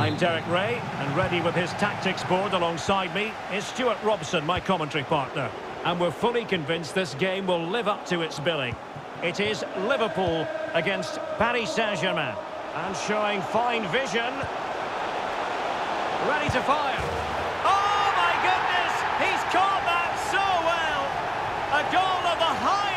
I'm Derek Rae, and ready with his tactics board alongside me is Stewart Robson, my commentary partner. And we're fully convinced this game will live up to its billing. It is Liverpool against Paris Saint-Germain. And showing fine vision. Ready to fire. Oh, my goodness! He's caught that so well! A goal of the high